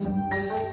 Música